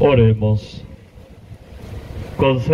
Oremos. Concédenos